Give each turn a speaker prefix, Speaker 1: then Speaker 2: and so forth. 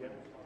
Speaker 1: Yep.